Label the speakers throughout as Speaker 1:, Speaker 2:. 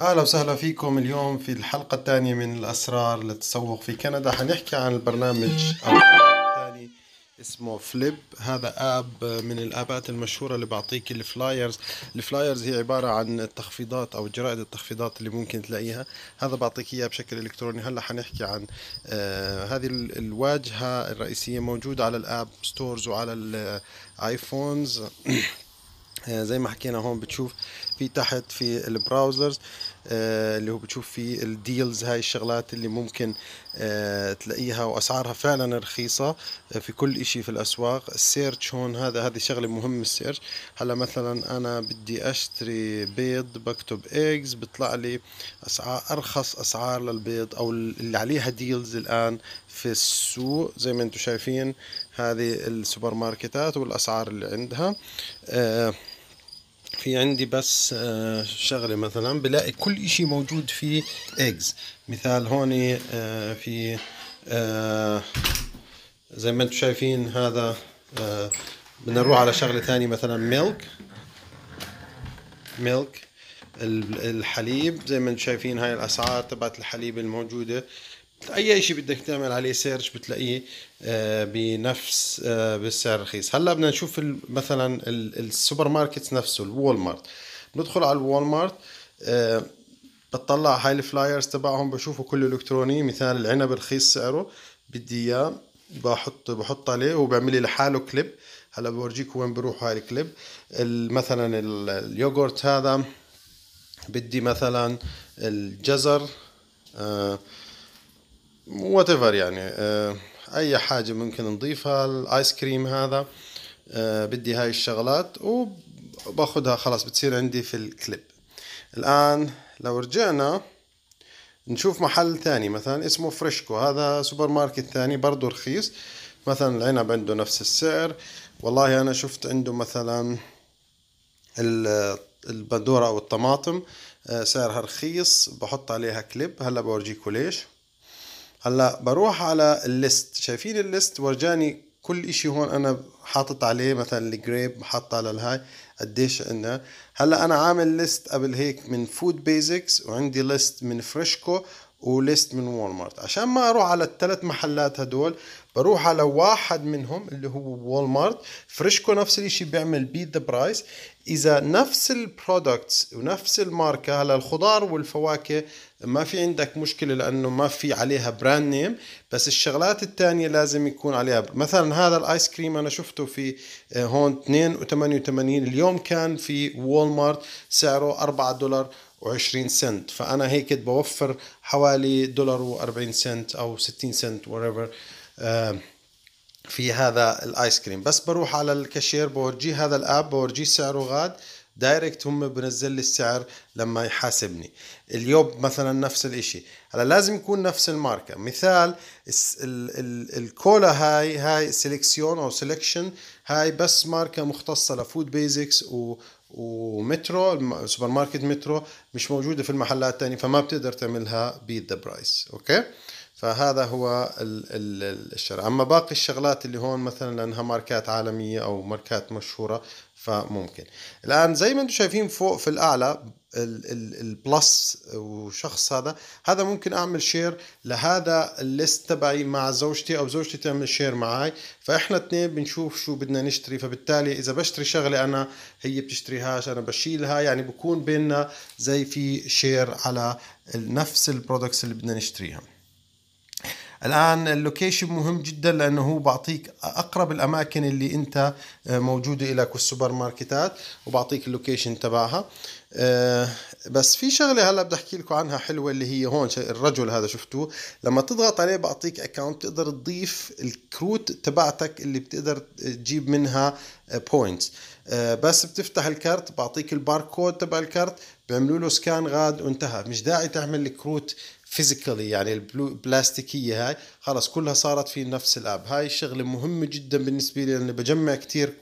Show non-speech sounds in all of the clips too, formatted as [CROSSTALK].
Speaker 1: أهلا وسهلا فيكم اليوم في الحلقة الثانية من الأسرار للتسوق في كندا. حنحكي عن البرنامج الثاني اسمه Flipp هذا app من ال apps المشهورة اللي بعطيك ال flyers ال flyers هي عبارة عن التخفيضات أو جرائد التخفيضات اللي ممكن تلاقيها. هذا بعطيك اياه بشكل إلكتروني. هلأ حنحكي عن آه هذه الواجهة الرئيسية موجودة على ال app stores وعلى ال iPhones [CLEARS THROAT] آه، زي ما حكينا هون بتشوف في تحت في ال browsers آه، اللي هو بتشوف في ال deals هاي الشغلات اللي ممكن آه، تلاقيها وأسعارها فعلا رخيصة في كل إشي في الأسواق. ال search هون هذا هذه شغلة مهمة ال search. هلا مثلا أنا بدي أشتري بيض بكتب eggs بيطلع لي أسعار أرخص أسعار للبيض أو اللي عليها deals الآن في السوق. زي ما أنتم شايفين هذه السوبر ماركتات والأسعار اللي عندها. في عندي بس آه، شغلة مثلا بلاقي كل إشي موجود فيه eggs مثال هون آه، في آه، زي ما أنتم شايفين هذا بدنا نروح على شغلة ثانية مثلا milk milk الحليب زي ما أنتم شايفين هاي الأسعار تبعت الحليب الموجودة. أي شيء بدك تعمل عليه search بتلاقيه آه، بنفس آه، بالسعر رخيص هلأ بدنا نشوف مثلا السوبر ماركت نفسه ال Walmart ندخل على ال Walmart آه، بطلع هاي ال flyers تبعهم بشوفه كله إلكتروني. مثال العنب رخيص سعره بدي إياه بحط بحط عليه وبعمل لي لحاله كليب هلأ بورجيك وين بروح هاي الكليب مثلا اليوغورت هذا بدي مثلا الجزر آه what يعني. آه، أي حاجة ممكن نضيفها الآيس كريم هذا آه، بدي هاي الشغلات وباخذها خلاص بتصير عندي في الكليب. الآن لو رجعنا نشوف محل ثاني مثلا اسمه FreshCo. هذا سوبر ماركت ثاني برضه رخيص. مثلا العنب عنده نفس السعر. والله أنا شفت عنده مثلا البندورة أو الطماطم آه، سعرها رخيص. بحط عليها كليب. هلأ بورجيكم ليش؟ هلا بروح على ال list. شايفين الليست؟ ورجاني كل إشي هون أنا حاطط عليه مثلا ال grape حاط على الهاي قديش عندنا هلا أنا عامل list قبل هيك من Food Basics وعندي list من FreshCo و list من Walmart عشان ما أروح على الثلاث محلات هدول بروح على واحد منهم اللي هو Walmart FreshCo نفس الشيء بيعمل beat the price إذا نفس ال products ونفس الماركة هلا الخضار والفواكه ما في عندك مشكلة لأنه ما في عليها brand name بس الشغلات الثانية لازم يكون عليها. مثلا هذا ال ice cream أنا شفته في آه، هون 2.88 اليوم كان في Walmart سعره 4 دولار و20 سنت فأنا هيك بوفر حوالي دولار و40 سنت أو 60 سنت whatever آه، في هذا ال ice cream. بس بروح على الكاشير بورجيه هذا ال app بورجيه سعره right. Direct هم بنزل لي السعر لما يحاسبني. اليوب مثلا نفس الإشي. هلا لازم يكون نفس الماركة. مثال الكولا هاي هاي sélection أو selection هاي بس ماركة مختصة ل Food Basics و ومترو. سوبر ماركت مترو مش موجودة في المحلات الثانية فما بتقدر تعملها beat the price. Okay؟ فهذا هو الشرح. أما باقي الشغلات اللي هون مثلا لأنها ماركات عالمية أو ماركات مشهورة فممكن. الآن زي ما أنتم شايفين فوق في الأعلى ال plus وشخص هذا هذا ممكن أعمل share لهذا ال list تبعي مع زوجتي أو زوجتي تعمل share معي فإحنا اثنين بنشوف شو بدنا نشتري. فبالتالي إذا بشتري شغلة أنا هي بتشتريهاش أنا بشيلها. يعني بكون بيننا زي في share على نفس ال products اللي بدنا نشتريها. الآن ال location مهم جدا لأنه هو بعطيك أقرب الأماكن اللي أنت موجودة لك والسوبر ماركتات وبعطيك ال location تبعها. آه، بس في شغلة هلأ بدي أحكي لكم عنها حلوة اللي هي هون الرجل هذا شفتوه؟ لما تضغط عليه بعطيك account تقدر تضيف الكروت تبعتك اللي بتقدر تجيب منها points آه، بس بتفتح ال card بعطيك الباركود تبع ال card بيعملوا له scan right وانتهى. مش داعي تعمل الكروت physically يعني البلاستيكيه هاي. خلص كلها صارت في نفس ال app هاي الشغله مهمة جدا بالنسبة لي لأني بجمع كتير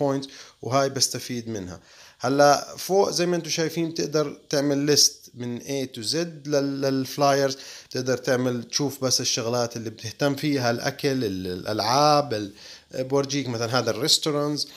Speaker 1: point آه، وهاي بستفيد منها. هلأ فوق زي ما أنتم شايفين بتقدر تعمل list من A to Z لل flyers بتقدر تعمل تشوف بس الشغلات اللي بتهتم فيها الأكل الألعاب بورجيك مثلا هذا ال restaurants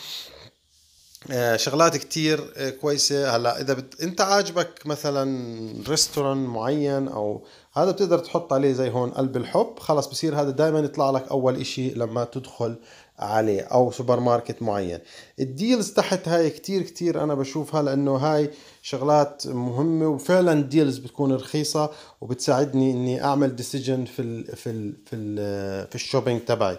Speaker 1: آه، شغلات كتير آه، كويسة. هلأ إذا بت... أنت عاجبك مثلا restaurant معين أو هذا بتقدر تحط عليه زي هون قلب الحب. خلص بصير هذا دائما يطلع لك أول إشي لما تدخل عليه أو سوبر ماركت معين. ال deals تحت هاي كتير كتير أنا بشوفها لأنه هاي شغلات مهمة وفعلا deals بتكون رخيصة وبتساعدني إني أعمل decision في ال في ال في ال في ال shopping تبعي.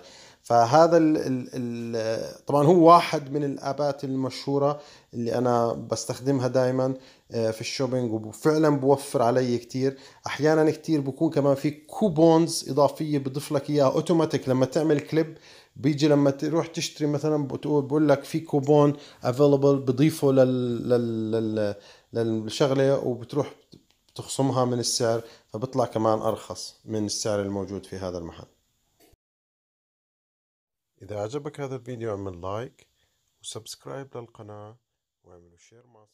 Speaker 1: فهذا ال ال ال طبعا هو واحد من ال appات المشهورة اللي أنا بستخدمها دائما آه، في ال shopping وفعلا بوفر علي كتير. أحيانا كتير بكون كمان في coupons إضافية بضيف لك إياها اوتوماتيك لما تعمل كليب بيجي لما تروح تشتري مثلا بتقول بقول لك في coupon available بضيفه لل لل للشغلة وبتروح تخصمها من السعر فبطلع كمان أرخص من السعر الموجود في هذا المحل. إذا عجبك هذا الفيديو اعمل like و subscribe للقناة واعملوا share مع